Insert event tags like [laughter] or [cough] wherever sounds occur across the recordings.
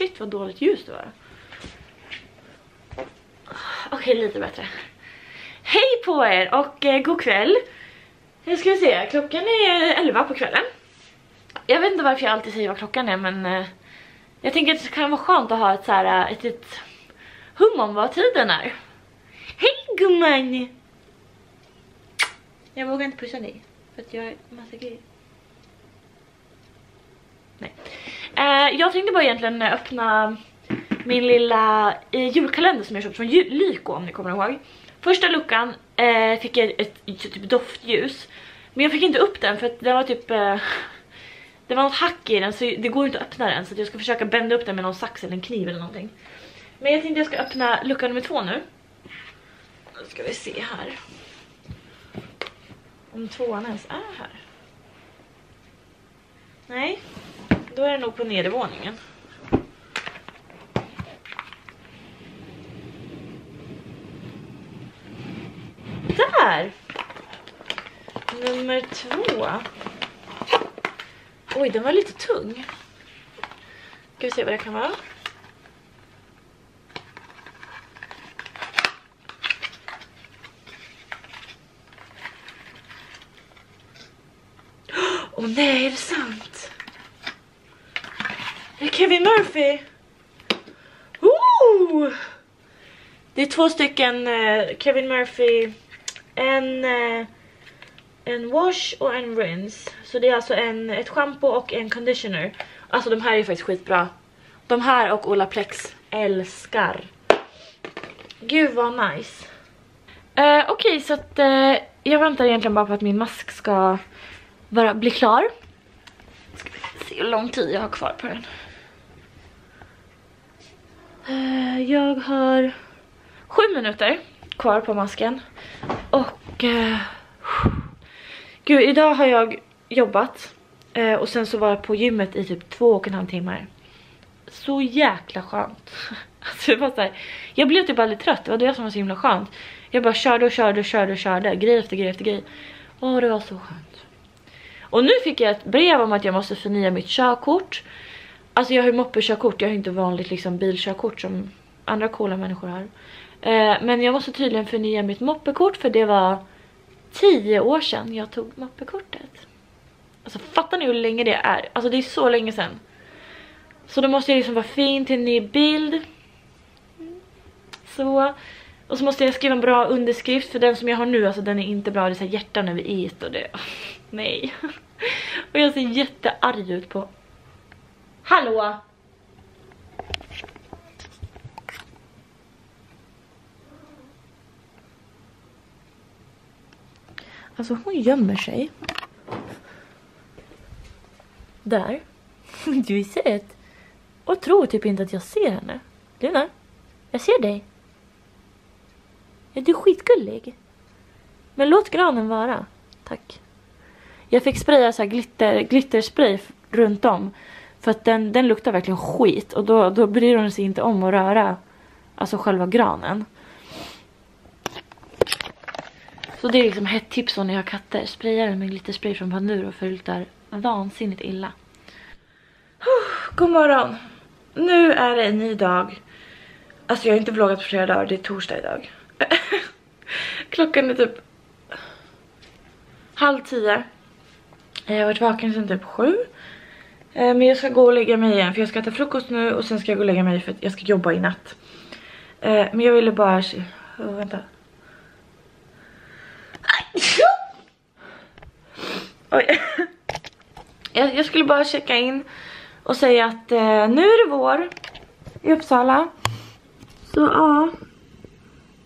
shit vad dåligt ljus det var. Okej, lite bättre. Hej på er och eh, god kväll. Nu ska vi se, klockan är 11 på kvällen. Jag vet inte varför jag alltid säger vad klockan är men eh, jag tänker att det kan vara skönt att ha ett så här eh, ett, ett hum om vad tiden är. Hej gumman! Jag vågar inte pussa dig för att jag har massa grejer. Nej. Eh, Eh, jag tänkte bara egentligen öppna min lilla eh, julkalender som jag köpt från Lyko om ni kommer ihåg. Första luckan eh, fick jag ett, ett, typ doftljus. Men jag fick inte upp den för att den var typ... Eh, det var något hack i den så det går inte att öppna den så jag ska försöka bända upp den med någon sax eller en kniv eller någonting. Men jag tänkte jag ska öppna lucka nummer två nu. Då ska vi se här. Om tvåan ens är här. Nej, då är det nog på nedervåningen. Där! Nummer två. Oj, den var lite tung. Ska vi se vad det kan vara. Åh oh, nej, är det sant? Kevin Murphy. Ooh! Det är två stycken uh, Kevin Murphy, en, uh, en wash och en rinse. Så det är alltså en, ett shampoo och en conditioner. Alltså de här är faktiskt skitbra. De här och Olaplex älskar. Gud vad nice. Uh, Okej, okay, så att uh, jag väntar egentligen bara på att min mask ska vara, bli klar. Ska vi se hur lång tid jag har kvar på den. Eh, jag har sju minuter kvar på masken. Och... Uh, gud, idag har jag jobbat. Uh, och sen så var jag på gymmet i typ två och en halv timmar. Så jäkla skönt. [laughs] Alltså det var så här, jag blev typ aldrig trött, det var det som var så himla skönt. Jag bara körde och körde och körde och körde, grej efter grej efter grej. Åh, det var så skönt. Och nu fick jag ett brev om att jag måste förnya mitt körkort. Alltså jag har ju moppekörkort, jag har inte vanligt liksom bilkörkort som andra coola människor har. Eh, men jag måste tydligen förnya mitt moppekort för det var tio år sedan jag tog moppekortet. Alltså fattar ni hur länge det är? Alltså det är så länge sedan. Så då måste jag liksom vara fin till en ny bild. Så. Och så måste jag skriva en bra underskrift för den som jag har nu, alltså den är inte bra. Det är så hjärtan över i och det... [laughs] Nej. [laughs] Och jag ser jättearg ut på... Hallå! Alltså hon gömmer sig. Där. [laughs] Du är söt. Och tror typ inte att jag ser henne. Luna, jag ser dig. Ja, du är skitgullig. Men låt granen vara. Tack. Jag fick spraya så glitter, glitterspray runt om. För att den, den luktar verkligen skit. Och då, då bryr hon sig inte om att röra alltså själva granen. Så det är liksom ett tips om ni har katter. Spraya den med glitterspray från Panduro för det luktar vansinnigt illa. God morgon. Nu är det en ny dag. Alltså jag har inte vloggat på flera dagar, det är torsdag idag. [laughs] Klockan är typ halv tio. Jag har varit vaken sedan typ sju. Eh, men jag ska gå och lägga mig igen för jag ska äta frukost nu och sen ska jag gå och lägga mig för att jag ska jobba i natt. Eh, men jag ville bara... Oh, vänta. Oj. [laughs] Jag, skulle bara checka in och säga att eh, nu är det vår i Uppsala. Så ja,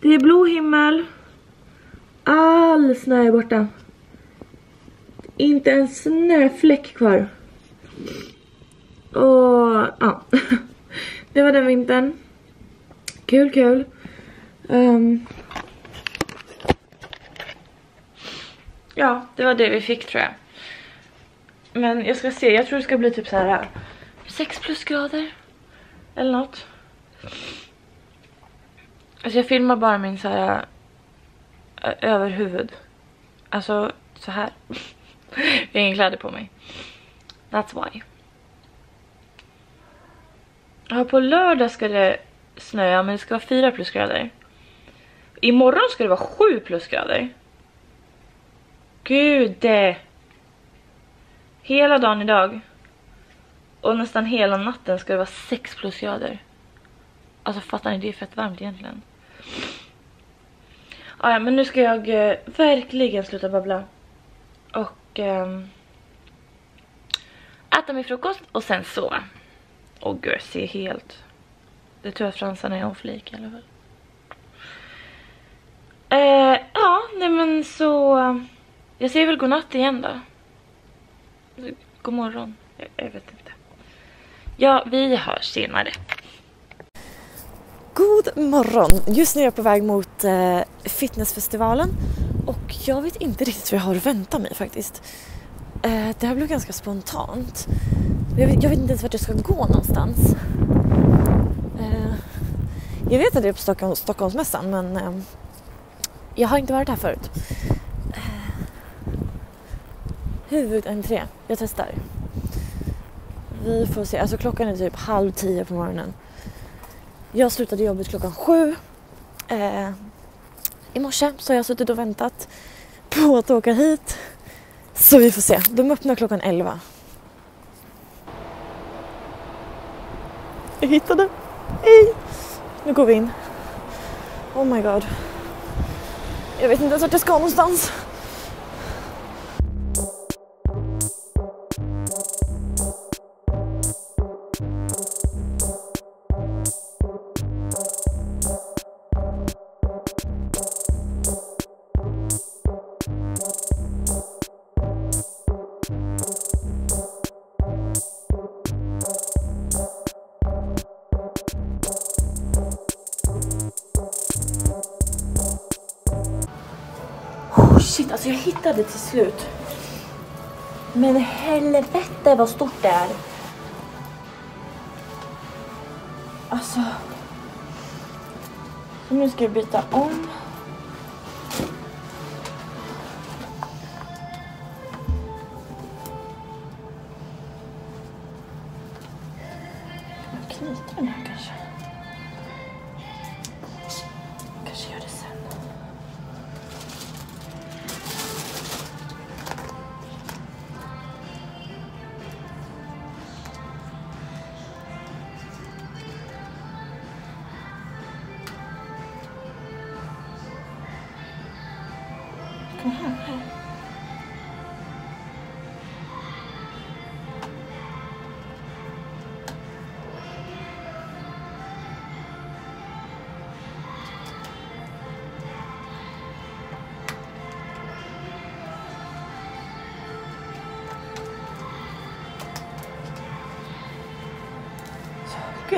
det är blå himmel. All snö är borta. Inte en snöfläck kvar. Och ja, [laughs] det var den vintern. Kul, kul. Um, ja, det var det vi fick tror jag. Men jag ska se, jag tror det ska bli typ så här 6 plusgrader. Eller något. Alltså jag filmar bara min så här överhuvud. Alltså så här. jag har inga kläder på mig. That's why. Ja, på lördag ska det snöa men det ska vara 4 plusgrader. Imorgon ska det vara 7 plusgrader. Gud! Eh. Hela dagen idag. Och nästan hela natten ska det vara 6 plusgrader. Alltså fattar ni, det är fett varmt egentligen. Ja, men nu ska jag eh, verkligen sluta babbla. Och eh, äta min frukost och sen sova. Och gud, jag ser helt... Det tror jag fransarna är flik i alla fall. Eh, ja, nej men så... Jag säger väl godnatt igen då. Alltså, god morgon. Jag, jag vet inte. Ja, vi hörs senare. God morgon! Just nu är jag på väg mot eh, fitnessfestivalen och jag vet inte riktigt vad jag har att vänta mig faktiskt. Eh, det här blev ganska spontant. Jag vet, jag vet, inte ens vart jag ska gå någonstans. Eh, jag vet att det är på Stockholm, Stockholmsmässan men eh, jag har inte varit här förut. Eh, huvudentré, jag testar. Vi får se, alltså klockan är typ halv tio på morgonen. Jag slutade jobbet klockan sju eh, i morse så jag har suttit och väntat på att åka hit. Så vi får se. De öppnar klockan elva. Jag hittade. Hej! Nu går vi in. Oh my god. Jag vet inte ens vart jag ska någonstans. Alltså jag hittade till slut. Men helvete vad stort det är. Alltså. Så nu ska jag byta om.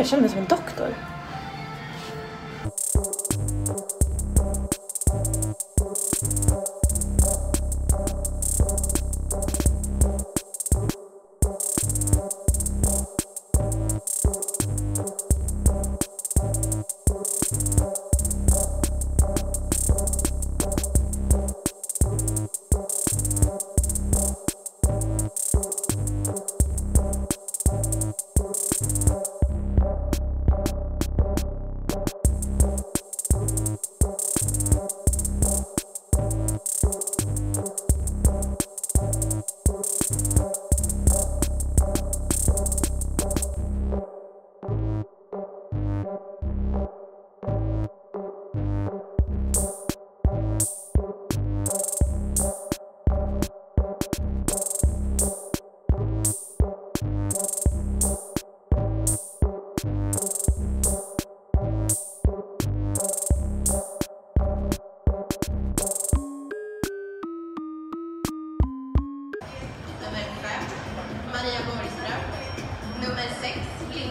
Känner mig som en doktor.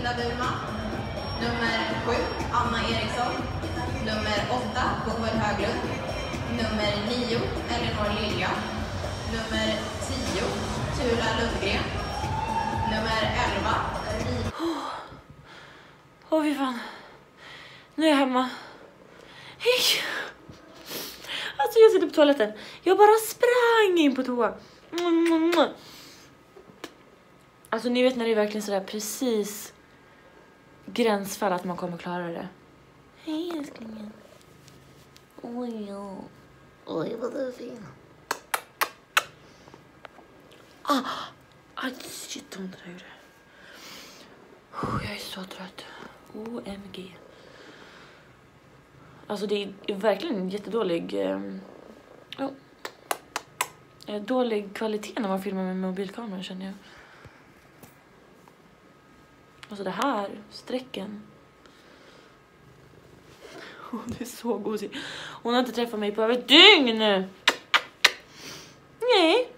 Matilda Burman. Nummer 7, Anna Eriksson. Nummer 8, Boel Höglund. Nummer 9, Elinor Lilja. Nummer 10, Tula Lundgren. Nummer 11, Rina Åh fy fan. Nu är jag hemma. Hej! Alltså jag sitter på toaletten. Jag bara sprang in på toa. Alltså ni vet när det är verkligen sådär precis gränsfall att man kommer klara det. Hej älsklingen. Oj, ja. Oj, vad du är fin. Ah, Aj, shit, ont det gjorde. Jag är så trött. OMG. Alltså det är verkligen en jättedålig... Eh, oh. Dålig kvalitet när man filmar med mobilkameran känner jag. Alltså det här, strecken. Hon är så gosig. Hon har inte träffat mig på över ett dygn. Nej.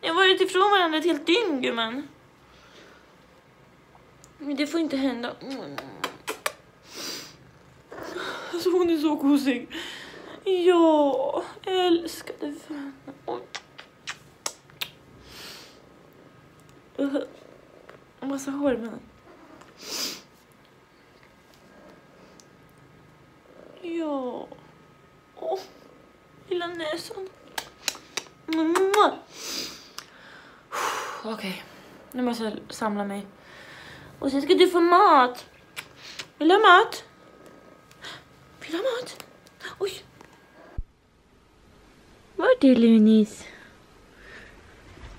Jag har varit ifrån varandra ett helt dygn gumman. Men det får inte hända. Alltså hon är så gosig. Ja, älskade vän. Öh, massa hår i Ja. Åh, lilla näsan. Mm. Okej, okay. nu måste jag samla mig. Och sen ska du få mat. Vill du ha mat? Vill du ha mat? Oj. Var är du Lunis?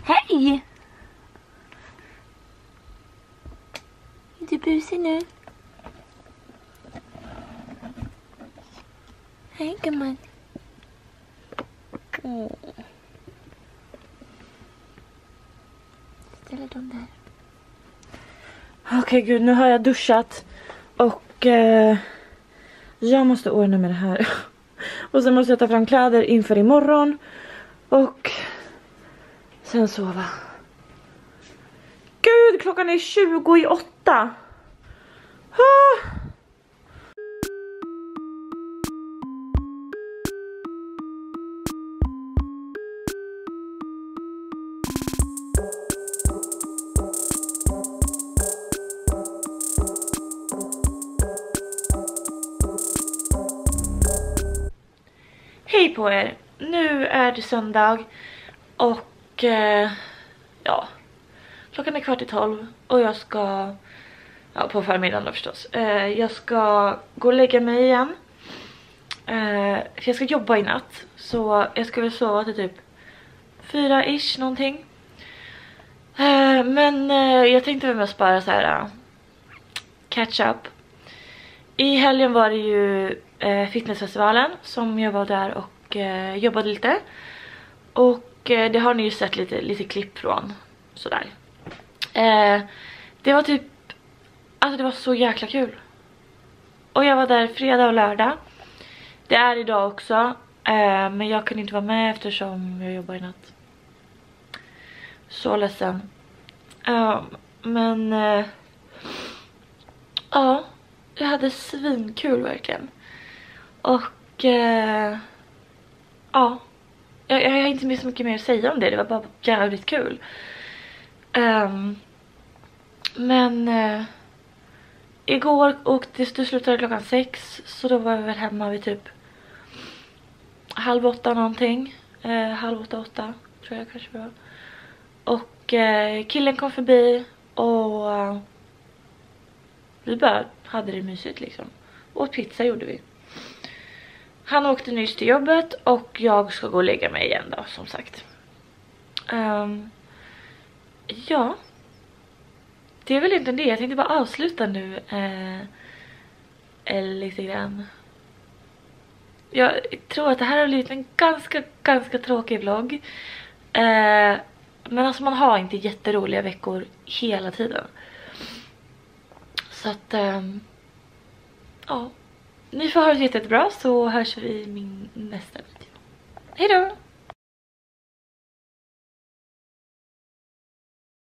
Hej! Är du busig nu? Hej gumman. Åh. Ställer dem där. Okej okay, gud, nu har jag duschat. Och eh, jag måste ordna med det här. [laughs] och sen måste jag ta fram kläder inför imorgon. Och sen sova. Gud, klockan är 20 i åtta. Ah. Hej på er! Nu är det söndag och eh, ja, klockan är kvart i tolv och jag ska, ja på förmiddagen då förstås, eh, jag ska gå och lägga mig igen. Eh, för jag ska jobba i natt så jag ska väl sova till typ fyra ish någonting. Eh, men eh, jag tänkte väl mest bara så här eh, catch up. I helgen var det ju eh, fitnessfestivalen som jag var där och eh, jobbade lite. Och eh, det har ni ju sett lite, lite klipp från. Sådär. Eh, det var typ, alltså det var så jäkla kul. Och jag var där fredag och lördag. Det är idag också. Eh, men jag kunde inte vara med eftersom jag jobbar i natt. Så ledsen. Eh, men... Uh, ja, jag hade svinkul verkligen. Och eh, ja, jag, jag har inte så mycket mer att säga om det. Det var bara jävligt kul. Um, men uh, igår åkte det slutade klockan sex så då var vi väl hemma vid typ halv åtta någonting. Uh, halv åtta, åtta tror jag kanske var. Och uh, killen kom förbi och uh, vi bara hade det mysigt liksom. Och pizza gjorde vi. Han åkte nyss till jobbet och jag ska gå och lägga mig igen då som sagt. Um, ja. Det är väl inte det. Jag tänkte bara avsluta nu. Eh, eh, lite grann. Jag tror att det här har blivit en ganska, ganska tråkig vlogg. Eh, men alltså man har inte jätteroliga veckor hela tiden. Så att, Eh, ja. Ni får ha det jättebra så hörs vi i min nästa video. Hejdå!